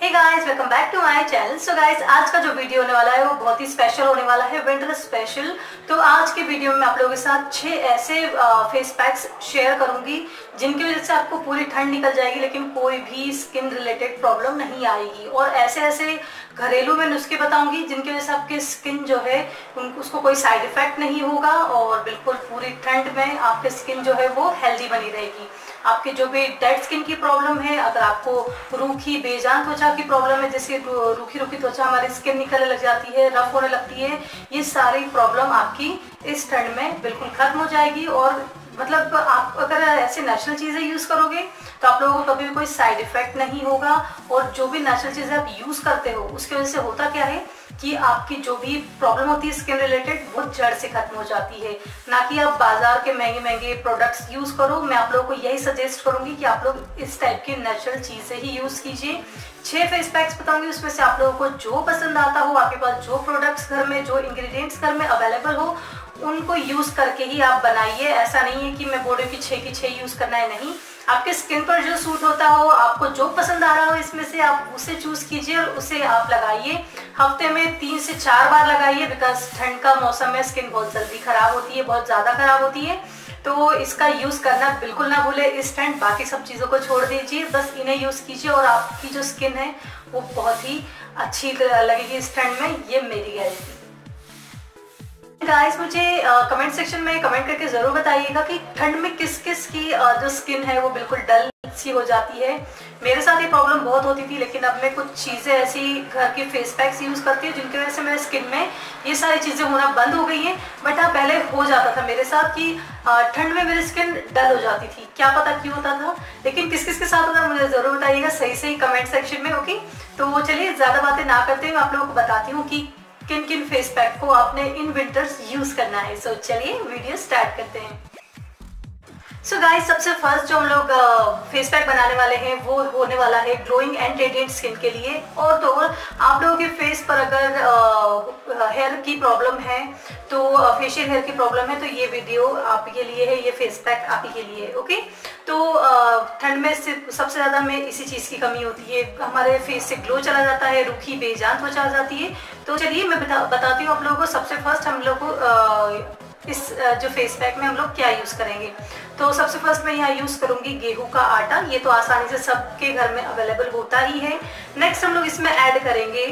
Hey guys welcome back to my channel so guys आज का जो वीडियो होने वाला है, वो बहुत ही स्पेशल होने वाला है विंटर स्पेशल तो आज के वीडियो में आप लोगों के साथ छह ऐसे फेस पैक्स शेयर करूँगी, जिनकी वजह से आपको पूरी ठंड निकल जाएगी, लेकिन कोई भी स्किन रिलेटेड प्रॉब्लम नहीं आएगी। और ऐसे ऐसे घरेलू में नुस्खे बताऊँगी, जिनकी वजह से आपकी स्किन जो है उसको कोई साइड इफ़ेक्ट नहीं होगा, और बिल्कुल पूरी ठंड में आपकी स्किन जो है, वो हेल्दी बनी रहेगी। आपके जो भी डेड स्किन की प्रॉब्लम है, अगर आपको रूखी, बेजान त्वचा की प्रॉब्लम है, जैसे रूखी रूखी त्वचा हमारी स्किन निकलने लग जाती है रफ होने लगती है, ये सारी प्रॉब्लम आपकी इस ठंड में बिल्कुल खत्म हो जाएगी और मतलब आप अगर ऐसे नेचुरल चीज़ें यूज़ करोगे तो आप लोगों को कभी भी कोई साइड इफ़ेक्ट नहीं होगा और जो भी नेचुरल चीज़ें आप यूज़ करते हो, उसकी वजह से होता क्या है कि आपकी जो भी प्रॉब्लम होती है स्किन रिलेटेड वो जड़ से खत्म हो जाती है। ना कि आप बाज़ार के महँगे महँगे प्रोडक्ट्स यूज़ करो। मैं आप लोगों को यही सजेस्ट करूँगी कि आप लोग इस टाइप की नेचुरल चीज़ें ही यूज़ कीजिए। छह फेस पैक्स बताऊँगी, उसमें से आप लोगों को जो पसंद आता हो, आपके पास जो प्रोडक्ट्स घर में, जो इंग्रेडिएंट्स घर में अवेलेबल हो उनको यूज़ करके ही आप बनाइए। ऐसा नहीं है कि मैं बोल कि छह की छह यूज़ करना है, नहीं। आपके स्किन पर जो सूट होता हो, आपको जो पसंद आ रहा हो, इसमें से आप उसे चूज़ कीजिए और उसे आप लगाइए। हफ़्ते में तीन से चार बार लगाइए बिकॉज़ ठंड का मौसम है स्किन बहुत जल्दी खराब होती है, बहुत ज़्यादा खराब होती है। तो इसका यूज़ करना बिल्कुल ना भूले, इस ठंड बाकी सब चीज़ों को छोड़ दीजिए। बस इन्हें यूज़ कीजिए और आपकी जो स्किन है, वो बहुत ही अच्छी लगेगी इस ठंड में। ये मेरी गारंटी गाइस मुझे कमेंट सेक्शन में कमेंट करके ज़रूर बताइएगा कि ठंड में किस किस की जो स्किन है वो बिल्कुल डल सी हो जाती है। मेरे साथ ये प्रॉब्लम बहुत होती थी, लेकिन अब मैं कुछ चीज़ें ऐसी घर के फेस पैक्स यूज़ करती हूँ, जिनकी वजह से मेरे स्किन में ये सारी चीज़ें होना बंद हो गई हैं। बट हाँ पहले हो जाता था मेरे साथ कि ठंड में मेरी स्किन डल हो जाती थी। क्या पता क्यों होता था? लेकिन किस किस के साथ होता मुझे ज़रूर बताइएगा सही सही कमेंट सेक्शन में ओके तो चलिए, ज़्यादा बातें ना करते हुए आप लोगों को बताती हूँ कि किन किन फेस पैक को आपने इन विंटर्स यूज़ करना है। सो so, चलिए वीडियो स्टार्ट करते हैं। सो so गाइस सबसे फ़र्स्ट जो हम लोग फेस पैक बनाने वाले हैं वो होने वाला है ग्लोइंग एंड रेडियंट स्किन के लिए। और तो आप लोगों के फेस पर अगर हेयर की प्रॉब्लम है तो फेशियल हेयर की प्रॉब्लम है तो ये वीडियो आपके लिए है ये फेस पैक आप ही के लिए ओके तो ठंड में सबसे ज़्यादा में इसी चीज़ की कमी होती है हमारे फेस से ग्लो चला जाता है रूखी बेजान त्वचा आ जाती है। तो चलिए मैं बता, बताती हूँ आप लोगों को सबसे फ़र्स्ट हम लोग को इस जो फेस पैक में हम लोग क्या यूज़ करेंगे। तो सबसे फ़र्स्ट मैं यहाँ यूज़ करूँगी गेहूँ का आटा। ये तो आसानी से सबके घर में अवेलेबल होता ही है। नेक्स्ट हम लोग इसमें ऐड करेंगे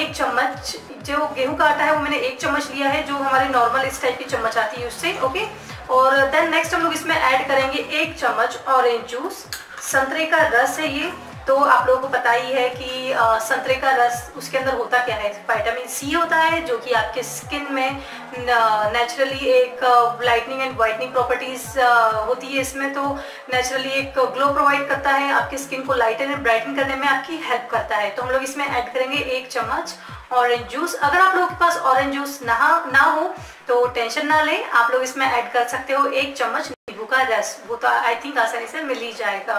एक चम्मच। जो गेहूँ का आटा है, वो मैंने एक चम्मच लिया है, जो हमारे नॉर्मल इस टाइप की चम्मच आती है उससे ओके और देन नेक्स्ट हम लोग इसमें ऐड करेंगे एक चम्मच ऑरेंज जूस संतरे का रस है ये। तो आप लोगों को पता ही है कि संतरे का रस उसके अंदर होता क्या है? विटामिन सी होता है, जो कि आपके स्किन में नेचुरली एक लाइटनिंग एंड वाइटनिंग प्रॉपर्टीज़ होती है इसमें। तो नेचुरली एक ग्लो प्रोवाइड करता है, आपकी स्किन को लाइटन एंड ब्राइटन करने में आपकी हेल्प करता है। तो हम लोग इसमें ऐड करेंगे एक चम्मच ऑरेंज जूस अगर आप लोगों के पास ऑरेंज जूस ना ना हो तो टेंशन ना लें। आप लोग इसमें ऐड कर सकते हो एक चम्मच नींबू का रस वो तो आई थिंक आसानी से मिल ही जाएगा।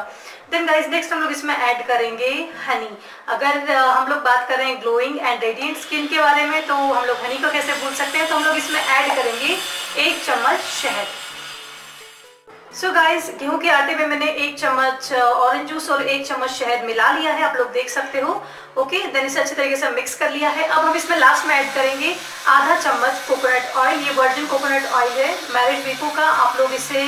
देन गाइस नेक्स्ट हम लोग इसमें ऐड करेंगे हनी अगर हम लोग बात करें ग्लोइंग एंड रेडियंट स्किन के बारे में तो हम लोग हनी को कैसे भूल सकते हैं? तो हम लोग इसमें ऐड करेंगे एक चम्मच शहद। सो so गाइस गेहूँ के आटे में मैंने एक चम्मच ऑरेंज जूस और एक चम्मच शहद मिला लिया है, आप लोग देख सकते हो। ओके देन इसे अच्छे तरीके से मिक्स कर लिया है। अब हम इसमें लास्ट में ऐड करेंगे आधा चम्मच कोकोनट ऑयल ये वर्जिन कोकोनट ऑयल है मैरिज वीको का। आप लोग इसे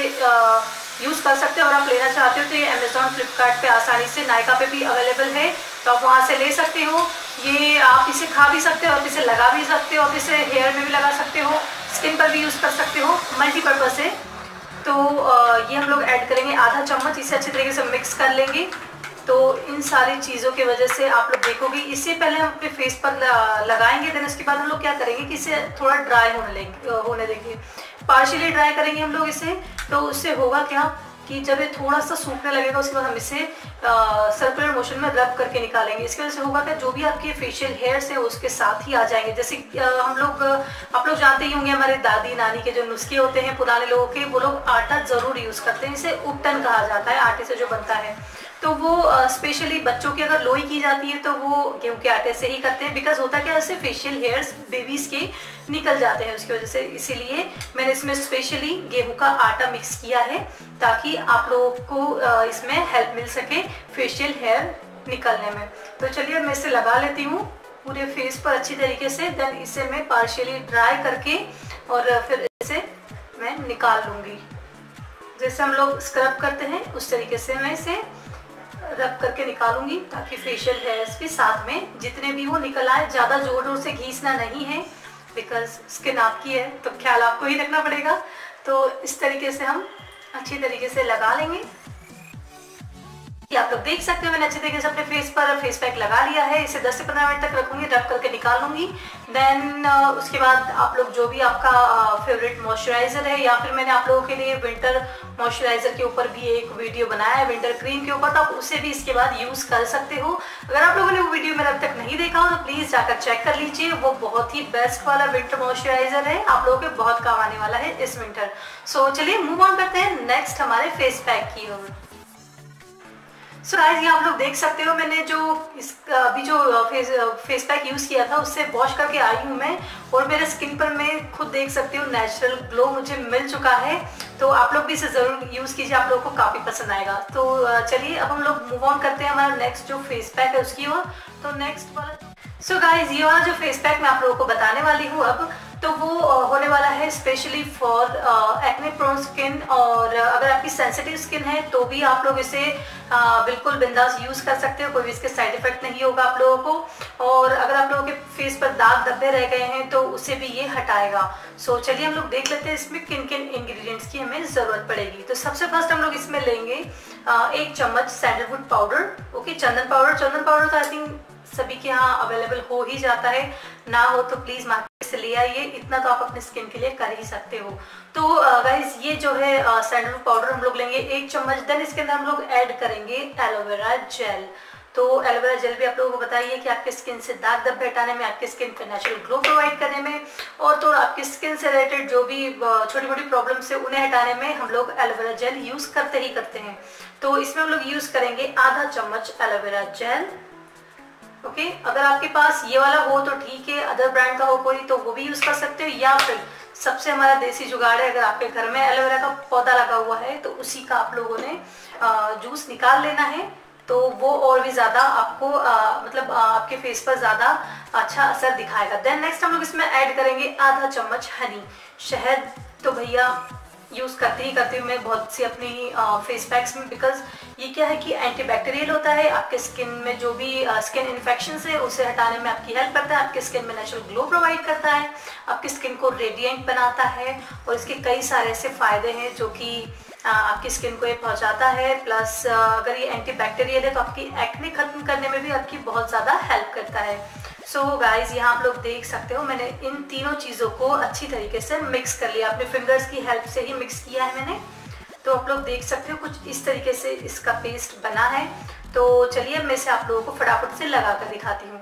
यूज़ कर सकते हो। और आप लेना चाहते हो तो ये अमेजोन फ्लिपकार्ट आसानी से नायका पे भी अवेलेबल है। तो आप वहाँ से ले सकते हो। ये आप इसे खा भी सकते हो, आप इसे लगा भी सकते हो, आप इसे हेयर में भी लगा सकते हो स्किन पर भी यूज़ कर सकते हो। मल्टीपर्पज़ है। तो ये हम लोग ऐड करेंगे आधा चम्मच, इसे अच्छे तरीके से मिक्स कर लेंगे। तो इन सारी चीज़ों की वजह से आप लोग देखोगे, इससे पहले हम अपने फेस पर लगाएँगे देन उसके बाद हम लोग क्या करेंगे कि इसे थोड़ा ड्राई होने लेंगे होने देंगे। पार्शली ड्राई करेंगे हम लोग इसे तो उससे होगा क्या कि जब ये थोड़ा सा सूखने लगेगा, उसके बाद हम इसे सर्कुलर मोशन में रब करके निकालेंगे। इसकी वजह से होगा क्या जो भी आपके फेशियल हेयर्स है, उसके साथ ही आ जाएँगे। जैसे हम लोग, आप लोग जानते ही होंगे हमारे दादी, नानी के जो नुस्खे होते हैं, पुराने लोगों के, वो लोग आटा ज़रूर यूज़ करते हैं। इसे उपटन कहा जाता है, आटे से जो बनता है। तो वो स्पेशली बच्चों की अगर लोई की जाती है तो वो गेहूँ के आटे से ही करते हैं। बिकॉज़ होता क्या है फेशियल हेयर्स बेबीज के निकल जाते हैं उसकी वजह से। इसीलिए मैंने इसमें स्पेशली गेहूँ का आटा मिक्स किया है, ताकि आप लोगों को इसमें हेल्प मिल सके। फेशियल हेयर निकलने में। तो चलिए मैं इसे लगा लेती हूँ पूरे फेस पर अच्छी तरीके से। देन इसे मैं पार्शियली ड्राई करके और फिर इसे मैं निकाल लूँगी। जैसे हम लोग स्क्रब करते हैं, उस तरीके से मैं इसे रब करके निकालूँगी ताकि फेशियल हेयर्स भी साथ में जितने भी वो निकल आए, ज़्यादा ज़ोर ज़ोर से घीसना नहीं है बिकॉज़ स्किन आपकी है तो ख्याल आपको ही रखना पड़ेगा। तो इस तरीके से हम अच्छी तरीके से लगा लेंगे। आप लोग देख सकते हो मैंने अच्छे तरीके से अपने फेस पर फेस पैक लगा लिया है। इसे 10 से 15 मिनट तक रखूँगी रब करके निकाल लूँगी देन uh, उसके बाद आप लोग जो भी आपका फेवरेट uh, मॉइस्चराइजर है या फिर मैंने आप लोगों के लिए विंटर मॉइस्चराइजर के ऊपर भी एक वीडियो बनाया है विंटर क्रीम के ऊपर तो आप उसे भी इसके बाद यूज़ कर सकते हो। अगर आप लोगों ने वो वीडियो मेरा अब तक नहीं देखा हो तो प्लीज़ जाकर चेक कर लीजिए। वो बहुत ही बेस्ट वाला विंटर मॉइस्चराइजर है। आप लोगों के बहुत काम आने वाला है इस विंटर सो चलिए मूव ऑन करते हैं। नेक्स्ट हमारे फेस पैक की ओर। सो गाइस ये आप लोग देख सकते हो, मैंने जो इस, अभी जो फेस फेस पैक यूज़ किया था, उससे वॉश करके आई हूँ मैं, और मेरे स्किन पर मैं खुद देख सकती हूँ नेचुरल ग्लो मुझे मिल चुका है तो आप लोग भी इसे ज़रूर यूज़ कीजिए, आप लोगों को काफ़ी पसंद आएगा। तो चलिए, अब हम लोग मूव ऑन करते हैं, हमारा नेक्स्ट जो फेस पैक है उसकी ओर तो नेक्स्ट वाला सो गाइज़ ये वाला जो फेस पैक मैं आप लोगों को बताने वाली हूँ अब तो वो होने वाला है specially for acne prone skin और अगर आपकी सेंसिटिव स्किन है तो भी आप लोग इसे बिल्कुल बिंदास यूज़ कर सकते हो कोई भी इसके साइड इफ़ेक्ट नहीं होगा आप लोगों को। और अगर आप लोगों के फेस पर दाग धब्बे रह गए हैं तो उसे भी ये हटाएगा। सो so, चलिए हम लोग देख लेते हैं इसमें किन किन इंग्रेडिएंट्स की हमें ज़रूरत पड़ेगी। तो सबसे फ़र्स्ट हम लोग इसमें लेंगे एक चम्मच सैंडलवुड पाउडर ओके चंदन पाउडर चंदन पाउडर तो आई थिंक सभी के यहाँ अवेलेबल हो ही जाता है। ना हो तो प्लीज़ मार्केट से ले आइए। इतना तो आप अपने स्किन के लिए कर ही सकते हो। तो गाइज़ ये जो है सैंडलवुड पाउडर हम लोग लेंगे। एक चम्मच देन इसके अंदर हम लोग ऐड करेंगे एलोवेरा जेल तो एलोवेरा जेल भी आप लोगों को बताइए कि आपके स्किन से दाग धब्बे हटाने में, आपके स्किन पे नेचुरल ग्लो प्रोवाइड करने में और तो आपकी स्किन से रिलेटेड जो भी छोटी मोटी प्रॉब्लम है, उन्हें हटाने में हम लोग एलोवेरा जेल यूज़ करते ही करते हैं। तो इसमें हम लोग यूज़ करेंगे आधा चम्मच एलोवेरा जेल ओके okay? अगर आपके पास ये वाला हो तो ठीक है अदर ब्रांड का हो कोई तो वो भी यूज़ कर सकते हो या फिर सबसे हमारा देसी जुगाड़ है अगर आपके घर में एलोवेरा का पौधा लगा हुआ है तो उसी का आप लोगों ने जूस निकाल लेना है तो वो और भी ज़्यादा आपको आ, मतलब आ, आपके फेस पर ज़्यादा अच्छा असर दिखाएगा देन नेक्स्ट हम लोग इसमें ऐड करेंगे आधा चम्मच हनी शहद तो भैया यूज़ करती ही करती हूँ मैं बहुत सी अपनी फेस पैक्स में बिकॉज़ ये क्या है कि एंटीबैक्टीरियल होता है, आपके स्किन में जो भी स्किन इन्फेक्शन है, उसे हटाने में आपकी हेल्प करता है, आपके स्किन में नेचुरल ग्लो प्रोवाइड करता है, आपकी स्किन को रेडियंट बनाता है और इसके कई सारे ऐसे फ़ायदे हैं जो कि आपकी स्किन को ये पहुंचाता है प्लस अगर ये एंटीबैक्टीरियल है तो आपकी एक्ने खत्म करने में भी आपकी बहुत ज़्यादा हेल्प करता है। सो so गाइज़ यहाँ आप लोग देख सकते हो, मैंने इन तीनों चीज़ों को अच्छी तरीके से मिक्स कर लिया, अपने फिंगर्स की हेल्प से ही मिक्स किया है मैंने। तो आप लोग देख सकते हो कुछ इस तरीके से इसका पेस्ट बना है। तो चलिए, मैं इसे आप लोगों को फटाफट से लगा कर दिखाती हूँ।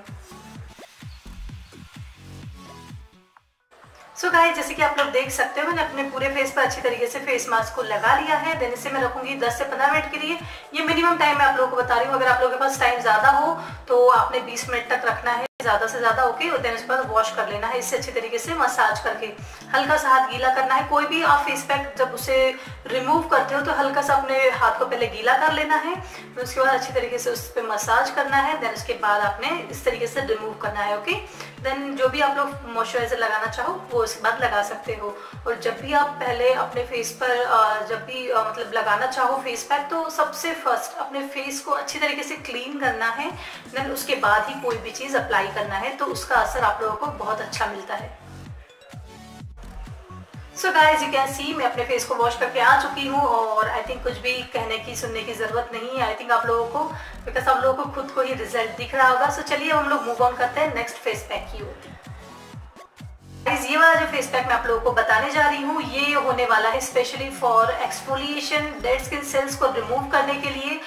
सो so गाइस जैसे कि आप लोग देख सकते हो, मैंने अपने पूरे फेस पर अच्छी तरीके से फेस मास्क को लगा लिया है। देन इसे मैं रखूँगी 10 से 15 मिनट के लिए। ये मिनिमम टाइम मैं आप लोगों को बता रही हूँ, अगर आप लोगों के पास टाइम ज़्यादा हो तो आपने 20 मिनट तक रखना है। ज़्यादा से ज़्यादा ओके और देन उसके बाद वॉश कर लेना है इससे अच्छी तरीके से मसाज करके। हल्का सा हाथ गीला करना है, कोई भी आप फेस पैक जब उसे रिमूव करते हो तो हल्का सा अपने हाथ को पहले गीला कर लेना है, फिर उसके बाद अच्छी तरीके से उस पर मसाज करना है देन उसके बाद आपने इस तरीके से रिमूव करना है ओके देन जो भी आप लोग मॉइस्चराइजर लगाना चाहो, वो उसके बाद लगा सकते हो। और जब भी आप पहले अपने फेस पर जब भी मतलब लगाना चाहो फेस पैक तो सबसे फ़र्स्ट अपने फेस को अच्छी तरीके से क्लीन करना है। देन उसके बाद ही कोई भी चीज़ अप्लाई करना है तो उसका असर आप लोगों को बहुत अच्छा मिलता है। So guys you can see मैं अपने फेस को वॉश करके आ चुकी हूँ और आई थिंक कुछ भी कहने की सुनने की ज़रूरत नहीं है। आई थिंक आप लोगों को बिकॉज़ आप लोगों को खुद को ही रिज़ल्ट दिख रहा होगा। सो so, चलिए हम लोग मूव ऑन करते हैं नेक्स्ट फेस पैक की ओर। ये वाला जो फेस पैक मैं आप लोगों को बताने जा रही हूँ ये होने वाला है specially for exfoliation dead skin cells को रिमूव करने के लिए।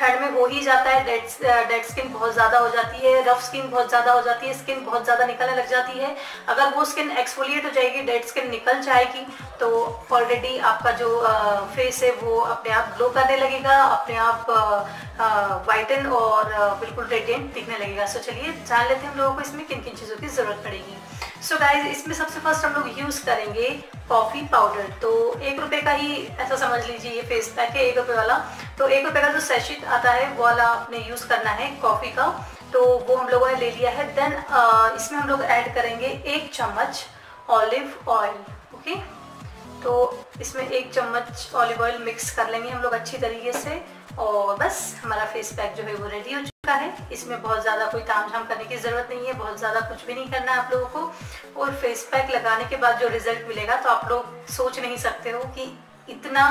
ठंड में हो ही जाता है डेड डेड स्किन बहुत ज़्यादा हो जाती है रफ स्किन बहुत ज़्यादा हो जाती है स्किन बहुत ज़्यादा निकलने लग जाती है। अगर वो स्किन एक्सफोलिएट हो जाएगी डेड स्किन निकल जाएगी तो ऑलरेडी आपका जो फेस है वो अपने आप ग्लो करने लगेगा, अपने आप वाइटन और बिल्कुल रेडियंट दिखने लगेगा। सो चलिए, जान लेते हैं हम लोगों को इसमें किन किन चीज़ों की ज़रूरत पड़ेगी। सो गाइज़ इसमें सबसे फ़र्स्ट हम लोग यूज़ करेंगे कॉफ़ी पाउडर तो एक रुपए का ही ऐसा समझ लीजिए ये फेस पैक है, एक रुपए वाला। तो एक रुपए का जो सेशिट आता है, वो वाला आपने यूज़ करना है कॉफ़ी का। तो वो हम लोगों ने ले लिया है। देन इसमें हम लोग ऐड करेंगे एक चम्मच ऑलिव ऑयल ओके तो इसमें एक चम्मच ऑलिव ऑयल मिक्स कर लेंगे हम लोग अच्छी तरीके से और बस हमारा फेस पैक जो है वो रेडी हो। चुका है। इसमें बहुत ज़्यादा कोई ताम झाम करने की ज़रूरत नहीं है, बहुत ज़्यादा कुछ भी नहीं करना है आप लोगों को। और फेस पैक लगाने के बाद जो रिज़ल्ट मिलेगा तो आप लोग सोच नहीं सकते हो कि इतना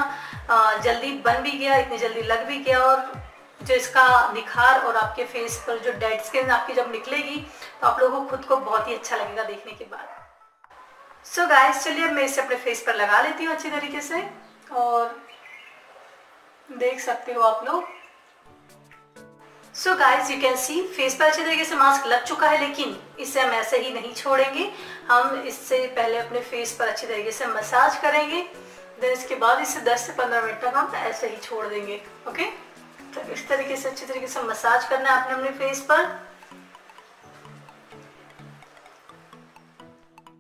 जल्दी बन भी गया, इतनी जल्दी लग भी गया। और जो इसका निखार और आपके फेस पर जो डेड स्किन आपकी जब निकलेगी तो आप लोगों को खुद को बहुत ही अच्छा लगेगा देखने के बाद। सो गाइस चलिए मैं इसे अपने फेस पर लगा लेती हूँ अच्छी तरीके से। और देख सकते हो आप लोग so guys you can see face पर अच्छी तरीके से मास्क लग चुका है, लेकिन इसे हम ऐसे ही नहीं छोड़ेंगे। हम इससे पहले अपने फेस पर अच्छी तरीके से मसाज करेंगे। देन इसके बाद इसे 10 से 15 मिनट तक हम ऐसे ही छोड़ देंगे ओके तो इस तरीके से अच्छी तरीके से मसाज करना है आपने अपने फेस पर।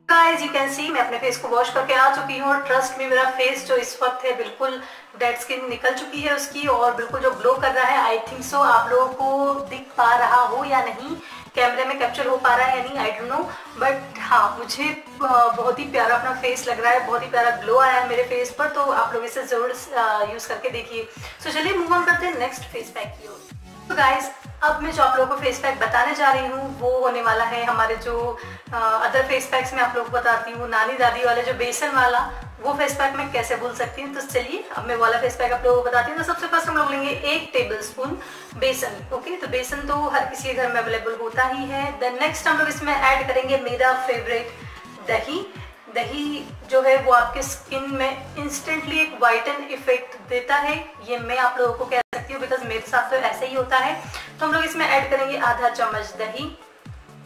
गाइस यू कैन सी मैं अपने फेस को वॉश करके आ चुकी हूँ और ट्रस्ट में मेरा फेस जो इस वक्त है, बिल्कुल डेड स्किन निकल चुकी है उसकी और बिल्कुल जो ग्लो कर रहा है आई थिंक सो आप लोगों को दिख पा रहा हो या नहीं, कैमरे में कैप्चर हो पा रहा है या नहीं आई डोंट नो बट हाँ मुझे बहुत ही प्यारा अपना फेस लग रहा है, बहुत ही प्यारा ग्लो आया है मेरे फेस पर तो आप लोग इसे ज़रूर यूज़ करके देखिए. सो चलिए मूव ऑन करते हैं नेक्स्ट फेस पैक की ओर. तो गाइस अब मैं जो आप लोगों को फेस पैक बताने जा रही हूँ, वो होने वाला है हमारे जो अदर फेस पैक्स में आप लोगों को बताती हूँ, नानी दादी वाले जो बेसन वाला, वो फेस पैक मैं कैसे भूल सकती हूँ? तो चलिए, अब मैं वाला फेस पैक आप लोगों को बताती हूँ। तो सबसे फ़र्स्ट हम लोग लेंगे एक टेबल स्पून बेसन ओके तो बेसन तो हर किसी के घर में अवेलेबल होता ही है। देन नेक्स्ट हम लोग इसमें ऐड करेंगे मेरा फेवरेट दही। दही जो है, वो आपके स्किन में इंस्टेंटली एक वाइटन इफ़ेक्ट देता है। ये मैं आप लोगों को कह सकती हूँ बिकॉज़ मेरे साथ तो ऐसे ही होता है। तो हम लोग इसमें ऐड करेंगे आधा चम्मच दही।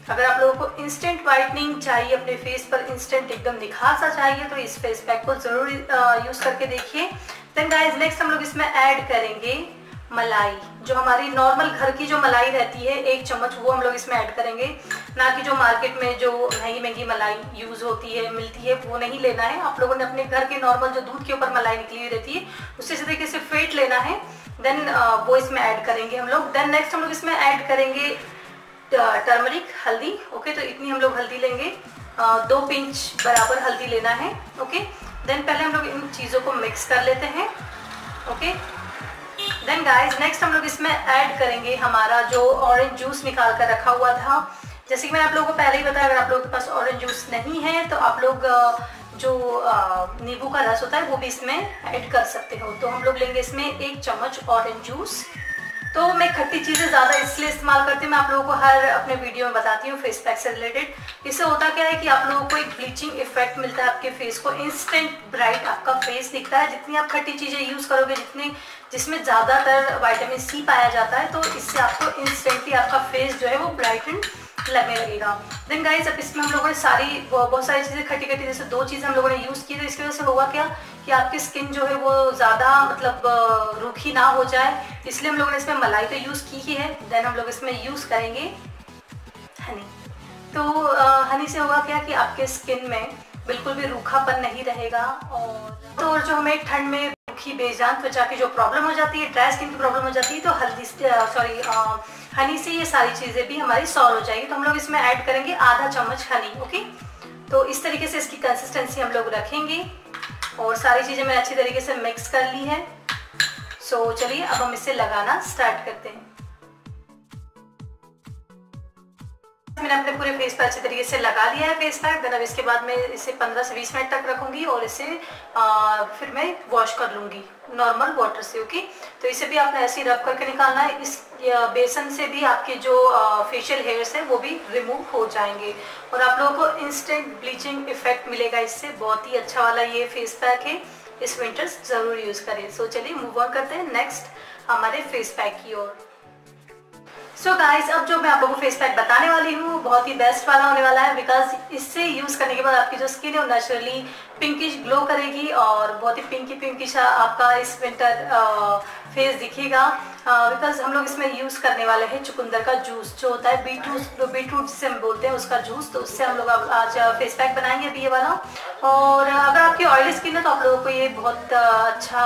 अगर आप लोगों को इंस्टेंट वाइटनिंग चाहिए, अपने फेस पर इंस्टेंट एकदम निखार सा चाहिए तो इस फेस पैक को ज़रूर यूज़ करके देखिए। देन गाइस नेक्स्ट हम लोग इसमें ऐड करेंगे मलाई, जो हमारी नॉर्मल घर की जो मलाई रहती है, एक चम्मच, वो हम लोग इसमें ऐड करेंगे। ना कि जो मार्केट में जो महँगी महँगी मलाई यूज़ होती है, मिलती है, वो नहीं लेना है। आप लोगों ने अपने घर के नॉर्मल जो दूध के ऊपर मलाई निकली हुई रहती है इसी तरीके से फेट लेना है। देन वो इसमें ऐड करेंगे हम लोग. देन नेक्स्ट हम लोग इसमें ऐड करेंगे टर्मरिक हल्दी. ओके तो इतनी हम लोग हल्दी लेंगे. दो पिंच बराबर हल्दी लेना है. ओके देन पहले हम लोग इन चीज़ों को मिक्स कर लेते हैं. ओके देन गाइस नेक्स्ट हम लोग इसमें ऐड करेंगे हमारा जो ऑरेंज जूस निकाल कर रखा हुआ था. जैसे कि मैंने आप लोगों को पहले ही बताया, अगर आप लोगों के पास ऑरेंज जूस नहीं है तो आप लोग जो नींबू का रस होता है, वो भी इसमें ऐड कर सकते हो। तो हम लोग लेंगे इसमें एक चम्मच ऑरेंज जूस तो मैं खट्टी चीज़ें ज़्यादा इसलिए इस्तेमाल करती हूँ, मैं आप लोगों को हर अपने वीडियो में बताती हूँ फेस पैक से रिलेटेड इससे होता क्या है कि आप लोगों को एक ब्लीचिंग इफ़ेक्ट मिलता है आपके फेस को। इंस्टेंट ब्राइट आपका फेस दिखता है। जितनी आप खट्टी चीज़ें यूज़ करोगे, जितनी जिसमें ज़्यादातर वाइटामिन सी पाया जाता है तो इससे आपको इंस्टेंटली आपका फेस जो है वो ब्राइटन लगने लगेगा देन गाइज़ अब इसमें हम लोगों ने सारी, बहुत सारी चीज़ें खटी खटी जैसे दो चीज़ें हम लोगों ने यूज़ की तो इसकी वजह से होगा क्या कि आपकी स्किन जो है वो ज़्यादा मतलब रूखी ना हो जाए। इसलिए हम लोगों ने इसमें मलाई तो यूज़ की ही है। देन हम लोग इसमें यूज़ करेंगे हनी तो हनी से होगा क्या कि आपके स्किन में बिल्कुल भी रूखापन नहीं रहेगा और तो जो हमें ठंड में रूखी, बेजान त्वचा की जो प्रॉब्लम हो जाती है ड्राई स्किन की प्रॉब्लम हो जाती है तो हल्दी सॉरी हनी से ये सारी चीज़ें भी हमारी सॉल्व हो जाएगी। तो हम लोग इसमें ऐड करेंगे आधा चम्मच हनी ओके तो इस तरीके से इसकी कंसिस्टेंसी हम लोग रखेंगे और सारी चीज़ें मैंने अच्छी तरीके से मिक्स कर ली है। सो चलिए अब हम इसे लगाना स्टार्ट करते हैं। मैंने अपने पूरे फेस पर अच्छे तरीके से लगा लिया है फेस पैक देन अब इसके बाद मैं इसे 15 से 20 मिनट तक रखूँगी और इसे आ, फिर मैं वॉश कर लूँगी। नॉर्मल वाटर से ओके तो इसे भी आपने ऐसे ही रब करके निकालना है। इस बेसन से भी आपके जो फेशियल हेयर्स है वो भी रिमूव हो जाएँगे। और आप लोगों को इंस्टेंट ब्लीचिंग इफ़ेक्ट मिलेगा इससे। बहुत ही अच्छा वाला ये फेस पैक है। इस विंटर्स ज़रूर यूज़ करें। सो चलिए मूव ऑन करते हैं। नेक्स्ट हमारे फेस पैक की ओर। सो so गाइस अब जो मैं आप लोगों को फेस पैक बताने वाली हूँ, बहुत ही बेस्ट वाला होने वाला है बिकॉज़ इससे यूज़ करने के बाद आपकी जो स्किन है वो नेचुरली पिंकिश ग्लो करेगी और बहुत ही पिंकी पिंकिश आपका इस विंटर फेस दिखेगा बिकॉज़ हम लोग इसमें यूज़ करने वाले हैं चुकंदर का जूस जो होता है बीटरूट बीटरूट जिसे हम बोलते हैं उसका जूस तो उससे हम लोग आज फेस पैक बनाएँगे अभी ये वाला। और अगर आपकी ऑयली स्किन है तो आप लोगों को ये बहुत अच्छा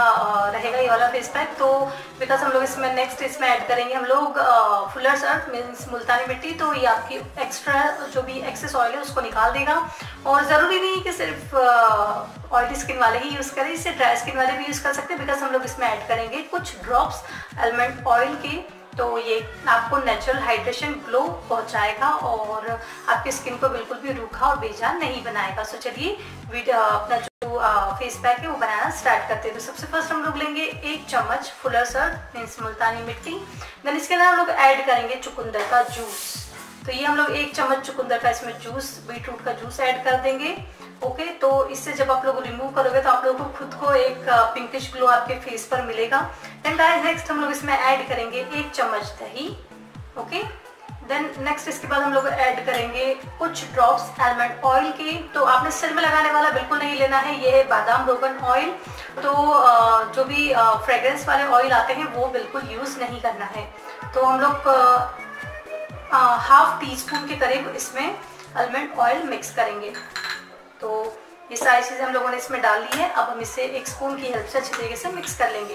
रहेगा ये वाला फेस पैक तो बिकॉज़ हम लोग इसमें नेक्स्ट इसमें ऐड करेंगे हम लोग फुलर अर्थ मीन्स मुल्तानी मिट्टी तो ये आपकी एक्स्ट्रा जो भी एक्सेस ऑयल है, उसको निकाल देगा। और ज़रूरी नहीं कि सिर्फ़ ऑयली स्किन वाले ही यूज़ करें, इससे ड्राई स्किन वाले भी यूज़ कर सकते हैं बिकॉज़ हम लोग इसमें ऐड करेंगे कुछ ड्रॉप्स एलमेंट ऑयल के तो ये आपको नेचुरल हाइड्रेशन ग्लो पहुंचाएगा और आपकी स्किन को बिल्कुल भी रूखा और बेजान नहीं बनाएगा। सो चलिए अपना जो फेस पैक है, वो बनाना स्टार्ट करते हैं। तो सबसे फ़र्स्ट हम लोग लेंगे एक चम्मच फुलर सर्ट मीन्स मुल्तानी मिट्टी। देन इसके अंदर हम लोग ऐड करेंगे चुकंदर का जूस तो ये हम लोग एक चम्मच चुकंदर का इसमें जूस बीटरूट का जूस ऐड कर देंगे। ओके तो इससे जब आप लोग रिमूव करोगे तो आप लोगों को खुद को एक पिंकिश ग्लो आपके फेस पर मिलेगा। देन गाइस नेक्स्ट हम लोग इसमें ऐड करेंगे एक चम्मच दही ओके देन नेक्स्ट इसके बाद हम लोग ऐड करेंगे कुछ ड्रॉप्स एलमंड ऑयल के। तो आपने सिर में लगाने वाला बिल्कुल नहीं लेना है, ये है बादाम रोगन ऑयल तो जो भी फ्रेग्रेंस वाले ऑयल आते हैं, वो बिल्कुल यूज़ नहीं करना है। तो हम लोग हाफ़ टी स्पून के करीब इसमें अलमंड ऑयल मिक्स करेंगे। तो ये सारी चीज़ें हम लोगों ने इसमें डाल ली है। अब हम इसे एक स्पून की हेल्प से अच्छी तरीके से मिक्स कर लेंगे।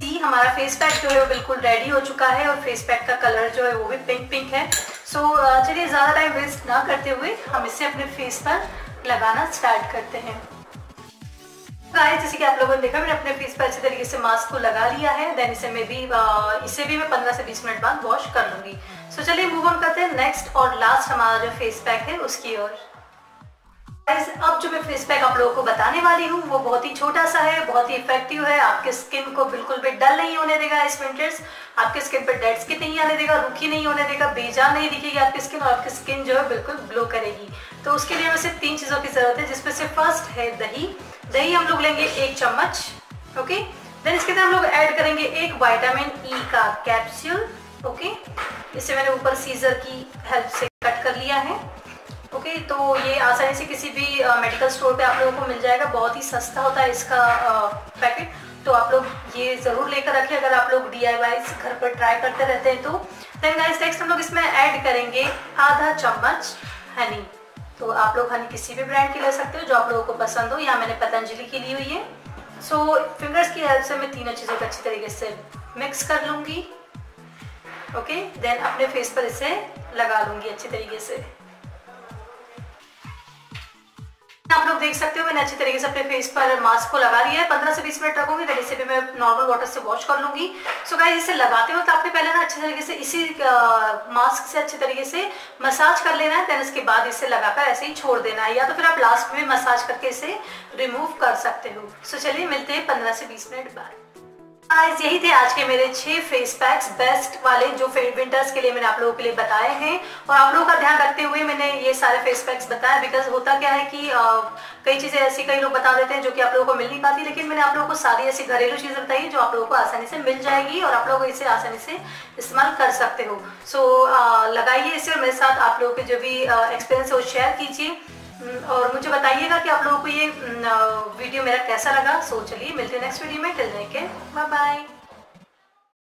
सी हमारा फेस पैक जो है वो बिल्कुल रेडी हो चुका है और फेस पैक का कलर जो है वो भी पिंक पिंक है। सो चलिए ज़्यादा टाइम वेस्ट ना करते हुए हम इसे अपने फेस पर लगाना स्टार्ट करते हैं। जैसे कि आप लोगों ने देखा, मैंने अपने फेस पर अच्छे तरीके से मास्क को लगा लिया है। देन इसे मैं भी इसे भी मैं 15 से 20 मिनट बाद वॉश कर लूँगी। सो चलिए मूव ऑन करते हैं. नेक्स्ट और लास्ट हमारा जो फेस पैक है, उसकी ओर. अब जो मैं फेस पैक आप लोगों को बताने वाली हूँ, वो बहुत ही छोटा सा है, बहुत ही इफ़ेक्टिव है. आपके स्किन को बिल्कुल भी डल नहीं होने देगा इस विंटर्स आपके स्किन पर डेड स्किन नहीं आने देगा, रुखी नहीं होने देगा, बेजान नहीं दिखेगी आपकी स्किन और आपकी स्किन जो है बिल्कुल ग्लो करेगी. तो उसके लिए हमें सिर्फ़ तीन चीज़ों की ज़रूरत है, जिसमें से फ़र्स्ट है दही. दही हम लोग लेंगे एक चम्मच ओके देन इसके अंदर हम लोग ऐड करेंगे एक वाइटामिन ई e का कैप्सूल ओके इसे मैंने ऊपर सीजर की हेल्प से कट कर लिया है। ओके तो ये आसानी से किसी भी मेडिकल स्टोर पे आप लोगों को मिल जाएगा। बहुत ही सस्ता होता है इसका पैकेट तो आप लोग ये ज़रूर लेकर रखें। अगर आप लोग डी घर पर ट्राई करते रहते हैं तो। देन गाइस नेक्स्ट हम लोग इसमें ऐड करेंगे आधा चम्मच हनी तो आप लोग हनी किसी भी ब्रांड की ले सकते हो जो आप लोगों को पसंद हो। यहाँ मैंने पतंजलि की ली हुई है। सो so, फिंगर्स की हेल्प से मैं तीनों चीज़ों को अच्छी तरीके से मिक्स कर लूँगी। ओके देन अपने फेस पर इसे लगा लूँगी अच्छी तरीके से। आप लोग देख सकते हो, मैंने अच्छी तरीके से अपने फेस पर मास्क को लगा लिया है। 15 से 20 मिनट रखूँगी फिर इसे भी मैं नॉर्मल वाटर से वॉश कर लूँगी। सो so गाइस इसे लगाते हो तो आपने पहले ना अच्छे तरीके से इसी मास्क से अच्छे तरीके से मसाज कर लेना है देन इसके बाद इसे लगाकर ऐसे ही छोड़ देना है। या तो फिर आप लास्ट में मसाज करके इसे रिमूव कर सकते हो। सो so चलिए मिलते हैं पंद्रह से बीस मिनट बाद। यही थे आज के मेरे छह फेस पैक्स बेस्ट वाले जो विंटर्स के लिए मैंने आप लोगों के लिए बताए हैं। और आप लोगों का ध्यान रखते हुए मैंने ये सारे फेस पैक्स बताया बिकॉज़ होता क्या है कि आ, कई चीज़ें ऐसी कई लोग बता देते हैं जो कि आप लोगों को मिल नहीं पाती लेकिन मैंने आप लोगों को सारी ऐसी घरेलू चीज़ें बताई जो आप लोगों को आसानी से मिल जाएगी और आप लोग इसे आसानी से इस्तेमाल कर सकते हो। सो so, लगाइए इसे मेरे साथ आप लोगों के जो भी एक्सपीरियंस है वो शेयर कीजिए। और मुझे बताइएगा कि आप लोगों को ये वीडियो मेरा कैसा लगा। सोच लिए मिलते हैं नेक्स्ट वीडियो में। टिल देखे बाय बाय